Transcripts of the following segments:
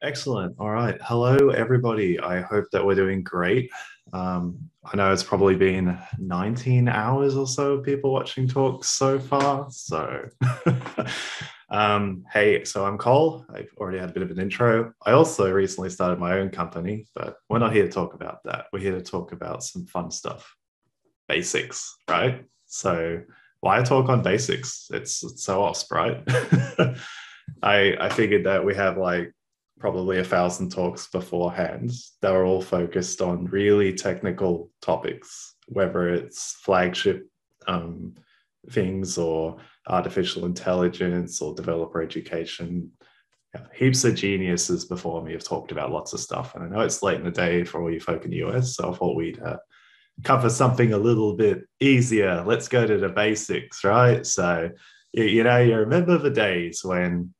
Excellent. All right. Hello, everybody. I hope that we're doing great. Um, I know it's probably been 19 hours or so of people watching talks so far. So, um, hey, so I'm Cole. I've already had a bit of an intro. I also recently started my own company, but we're not here to talk about that. We're here to talk about some fun stuff, basics, right? So, why talk on basics? It's, it's so off, right? I I figured that we have like probably a thousand talks beforehand They were all focused on really technical topics, whether it's flagship um, things or artificial intelligence or developer education. Yeah, heaps of geniuses before me have talked about lots of stuff. And I know it's late in the day for all you folk in the US, so I thought we'd uh, cover something a little bit easier. Let's go to the basics, right? So, you, you know, you remember the days when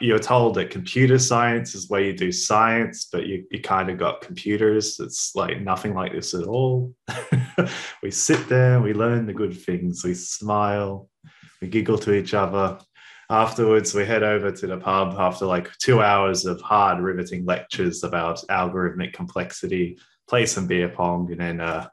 you're told that computer science is where you do science, but you, you kind of got computers. It's like nothing like this at all. we sit there, we learn the good things, we smile, we giggle to each other. Afterwards, we head over to the pub after like two hours of hard, riveting lectures about algorithmic complexity, play some beer pong, and then uh,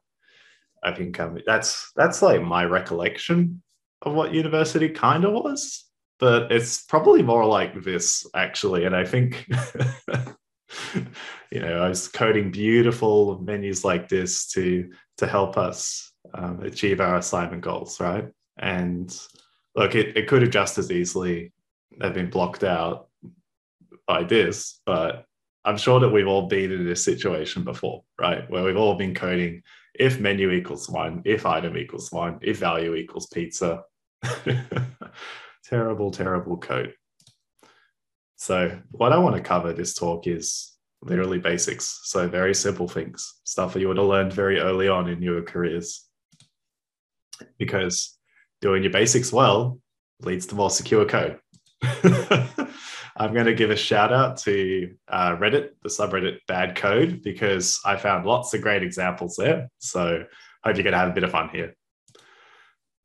I think um, that's that's like my recollection of what university kind of was but it's probably more like this actually. And I think, you know, I was coding beautiful menus like this to to help us um, achieve our assignment goals, right? And look, it, it could have just as easily have been blocked out by this, but I'm sure that we've all been in this situation before, right? Where we've all been coding if menu equals one, if item equals one, if value equals pizza. terrible, terrible code. So, what I want to cover this talk is literally basics. So, very simple things, stuff that you would have learned very early on in your careers. Because doing your basics well leads to more secure code. I'm going to give a shout out to uh, Reddit, the subreddit Bad Code, because I found lots of great examples there. So, hope you're going to have a bit of fun here.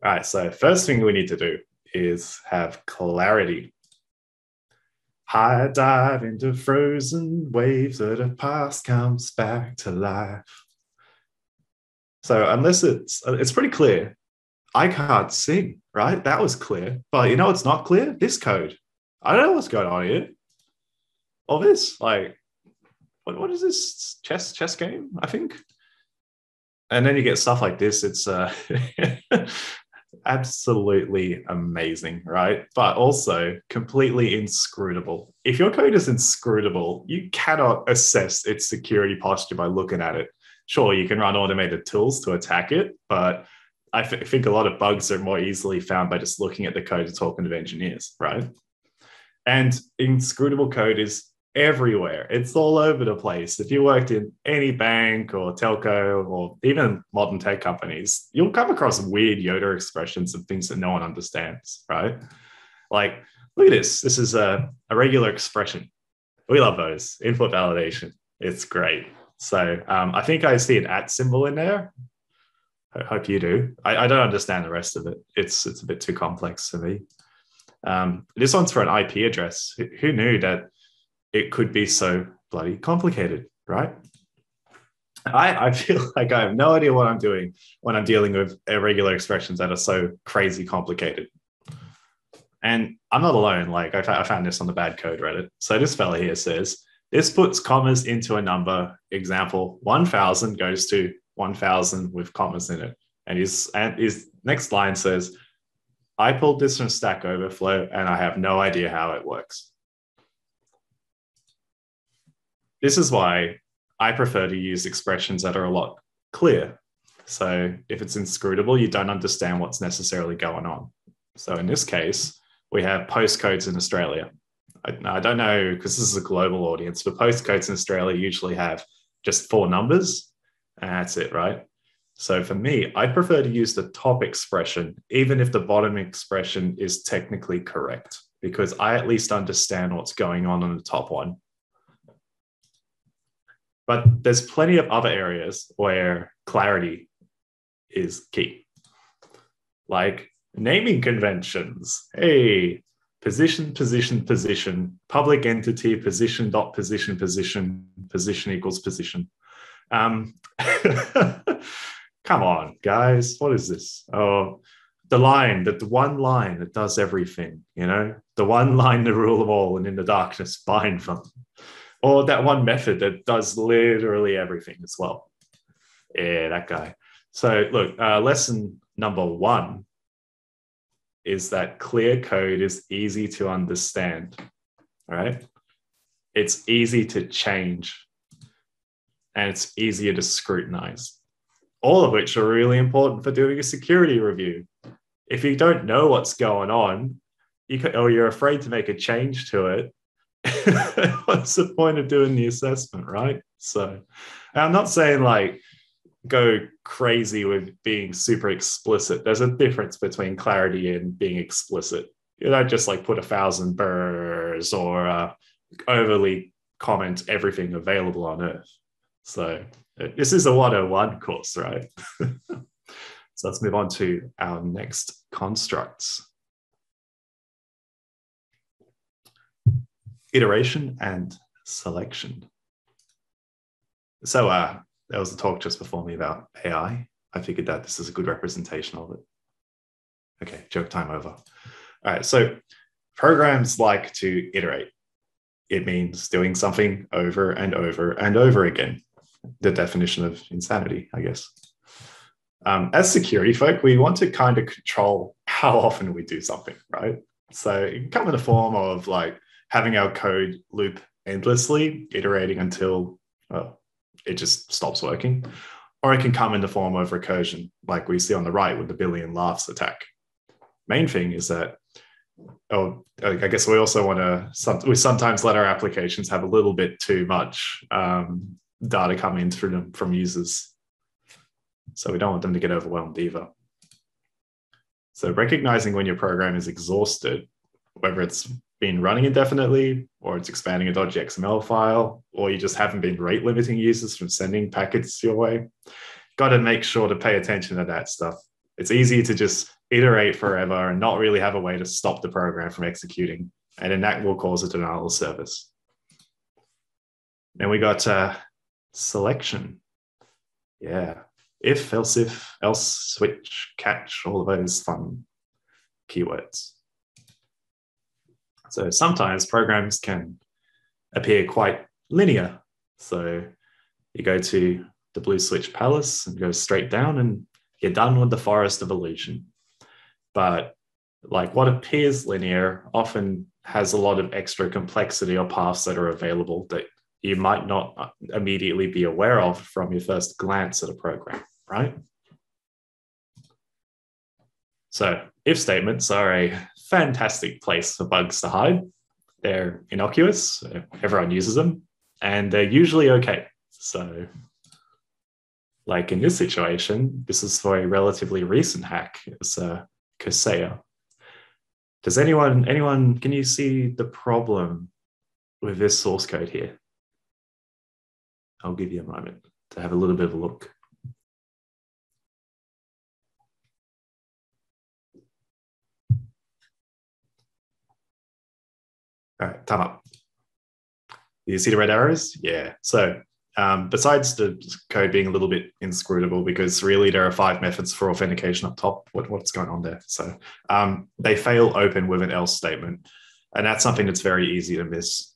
All right, so first thing we need to do is have clarity. High dive into frozen waves that have past comes back to life. So unless it's it's pretty clear, I can't sing, right? That was clear. But you know it's not clear? This code. I don't know what's going on here. All this, like, what, what is this chess chess game? I think. And then you get stuff like this. It's uh absolutely amazing, right? But also completely inscrutable. If your code is inscrutable, you cannot assess its security posture by looking at it. Sure, you can run automated tools to attack it, but I th- think a lot of bugs are more easily found by just looking at the code and talking to engineers, right? And inscrutable code is everywhere. It's all over the place. If you worked in any bank or telco or even modern tech companies, you'll come across weird Yoda expressions and things that no one understands, right? Like, look at this. This is a, a regular expression. We love those. Input validation. It's great. So um, I think I see an at symbol in there. I hope you do. I, I, don't understand the rest of it. It's it's a bit too complex for me. Um, this one's for an IP address. Who knew that it could be so bloody complicated, right? I, I feel like I have no idea what I'm doing when I'm dealing with irregular expressions that are so crazy complicated. And I'm not alone. Like I, I found this on the bad code Reddit. So this fella here says, this puts commas into a number. Example, 1000 goes to 1000 with commas in it. And his, and his next line says, I pulled this from Stack Overflow and I have no idea how it works. This is why I prefer to use expressions that are a lot clear. So if it's inscrutable, you don't understand what's necessarily going on. So in this case, we have postcodes in Australia. I, I don't know because this is a global audience, but postcodes in Australia usually have just four numbers, and that's it, right? So for me, I prefer to use the top expression, even if the bottom expression is technically correct, because I at least understand what's going on in the top one. But there's plenty of other areas where clarity is key, like naming conventions. Hey, position, position, position, public entity, position dot position, position, position equals position. Um, come on, guys, what is this? Oh, the line, that the one line that does everything, you know, the one line, the rule of all, and in the darkness, bind them. Or that one method that does literally everything as well. Yeah, that guy. So, look, uh, lesson number one is that clear code is easy to understand. All right. It's easy to change and it's easier to scrutinize, all of which are really important for doing a security review. If you don't know what's going on, you can, or you're afraid to make a change to it, what's the point of doing the assessment, right? So, I'm not saying like go crazy with being super explicit. There's a difference between clarity and being explicit. You don't just like put a thousand burrs or uh, overly comment everything available on Earth. So this is a 101 course, right? so let's move on to our next constructs. Iteration and selection. So uh, there was a talk just before me about AI. I figured that this is a good representation of it. Okay, joke time over. All right, so programs like to iterate. It means doing something over and over and over again. The definition of insanity, I guess. Um, as security folk, we want to kind of control how often we do something, right? So it can come in the form of like having our code loop endlessly, iterating until well, it just stops working. Or it can come in the form of recursion, like we see on the right with the billion laughs attack. Main thing is that, oh, I guess we also want to, we sometimes let our applications have a little bit too much um, data come in through them from users. So we don't want them to get overwhelmed either. So recognizing when your program is exhausted, whether it's been running indefinitely, or it's expanding a dodgy XML file, or you just haven't been rate limiting users from sending packets your way. Got to make sure to pay attention to that stuff. It's easy to just iterate forever and not really have a way to stop the program from executing. And then that will cause a denial of service. Then we got uh, selection. Yeah. If, else if, else, switch, catch, all of those fun keywords. So sometimes programs can appear quite linear. So you go to the blue switch palace and go straight down and you're done with the forest of illusion. But like what appears linear often has a lot of extra complexity or paths that are available that you might not immediately be aware of from your first glance at a program, right? So if statements are a fantastic place for bugs to hide. They're innocuous, everyone uses them, and they're usually okay. So, like in this situation, this is for a relatively recent hack. It's a uh, Kaseya. Does anyone anyone can you see the problem with this source code here? I'll give you a moment to have a little bit of a look. All right, time up. You see the red arrows? Yeah. So um, besides the code being a little bit inscrutable, because really there are five methods for authentication up top. What, what's going on there? So um, they fail open with an else statement. And that's something that's very easy to miss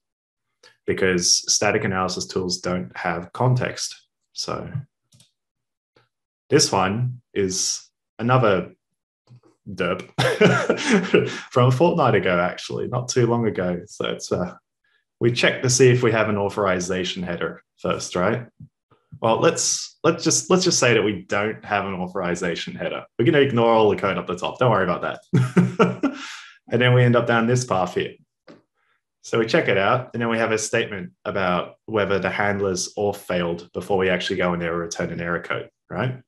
because static analysis tools don't have context. So this one is another derp from a fortnight ago, actually, not too long ago. So it's uh, we check to see if we have an authorization header first, right? Well, let's let's just let's just say that we don't have an authorization header. We're going to ignore all the code up the top. Don't worry about that. and then we end up down this path here. So we check it out, and then we have a statement about whether the handlers auth failed before we actually go in there and return an error code, right?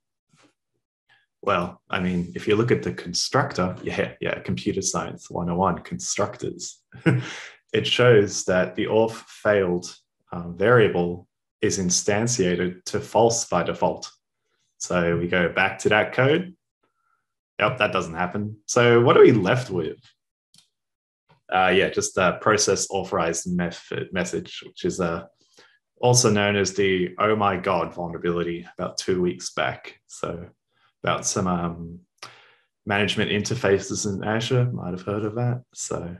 Well, I mean, if you look at the constructor, yeah, yeah, computer science 101, constructors, it shows that the auth failed um, variable is instantiated to false by default. So we go back to that code. Yep, that doesn't happen. So what are we left with? Uh, yeah, just a process authorized method message, which is uh, also known as the oh my god vulnerability about two weeks back. So about some um, management interfaces in Azure, might have heard of that. So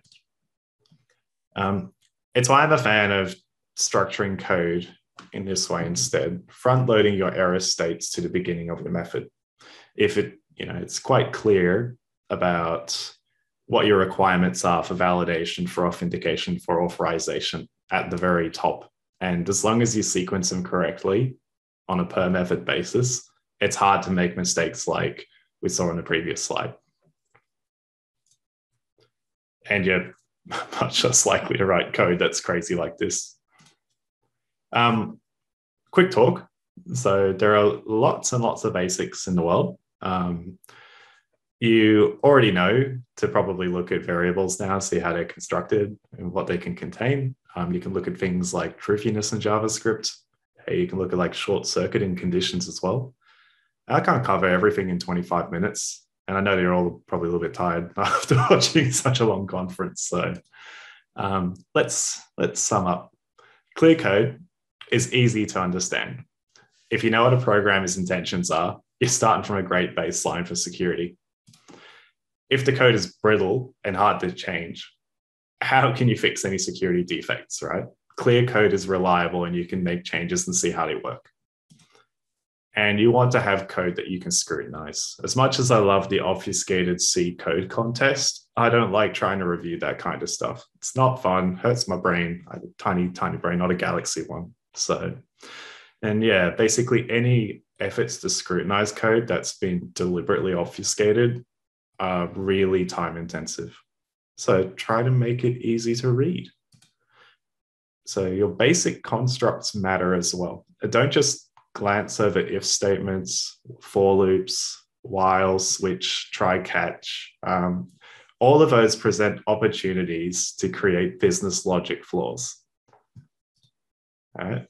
um, it's why I'm a fan of structuring code in this way instead, front loading your error states to the beginning of the method. If it, you know, it's quite clear about what your requirements are for validation, for authentication, for authorization at the very top. And as long as you sequence them correctly on a per method basis, it's hard to make mistakes like we saw in the previous slide. And you're much less likely to write code that's crazy like this. Um, quick talk. So there are lots and lots of basics in the world. Um, you already know to probably look at variables now, see how they're constructed and what they can contain. Um, you can look at things like truthiness in JavaScript. You can look at like short circuiting conditions as well. I can't cover everything in 25 minutes. And I know you're all probably a little bit tired after watching such a long conference. So um, let's let's sum up. Clear code is easy to understand. If you know what a programmer's intentions are, you're starting from a great baseline for security. If the code is brittle and hard to change, how can you fix any security defects, right? Clear code is reliable and you can make changes and see how they work and you want to have code that you can scrutinize. As much as I love the obfuscated C code contest, I don't like trying to review that kind of stuff. It's not fun, hurts my brain. I have a tiny, tiny brain, not a galaxy one. So, and yeah, basically any efforts to scrutinize code that's been deliberately obfuscated are really time intensive. So try to make it easy to read. So your basic constructs matter as well. Don't just glance over if statements, for loops, while, switch, try, catch. Um, all of those present opportunities to create business logic flaws. All right.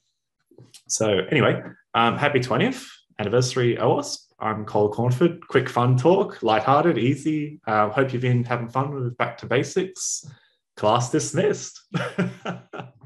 So anyway, um, happy 20th anniversary OWASP. I'm Cole Cornford. Quick fun talk, lighthearted, easy. Uh, hope you've been having fun with Back to Basics. Class dismissed.